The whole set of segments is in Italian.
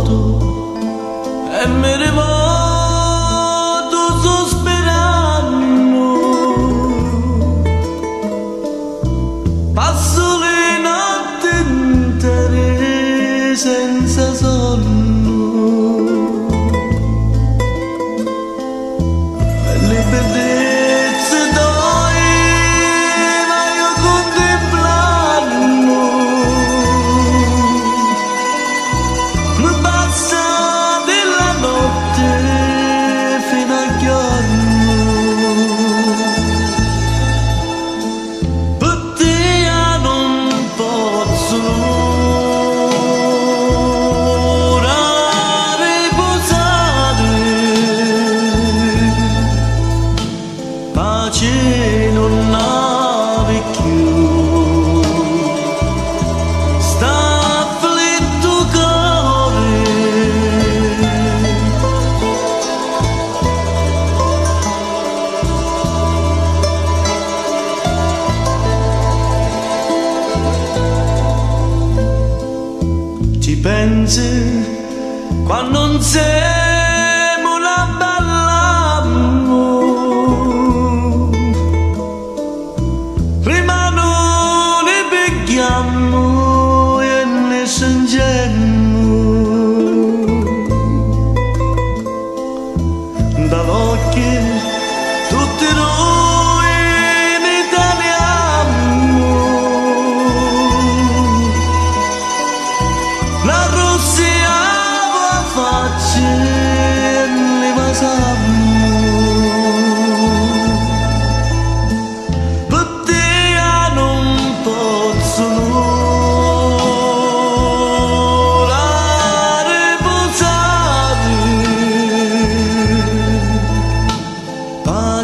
oldu. Emrim oldu pensi quando non sei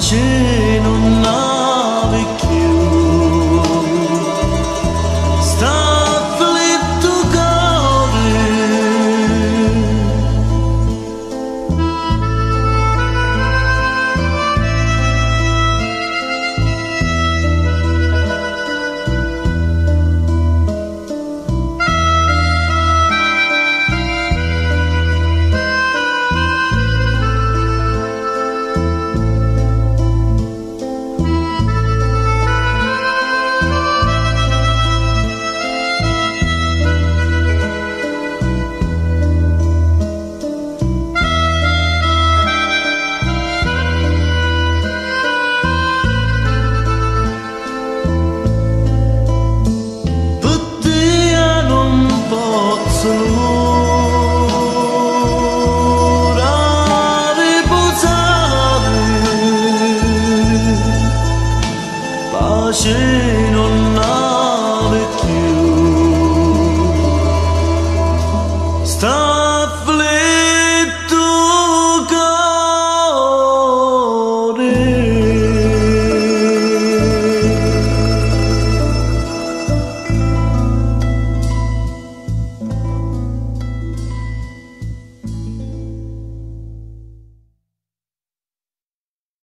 是。Oh.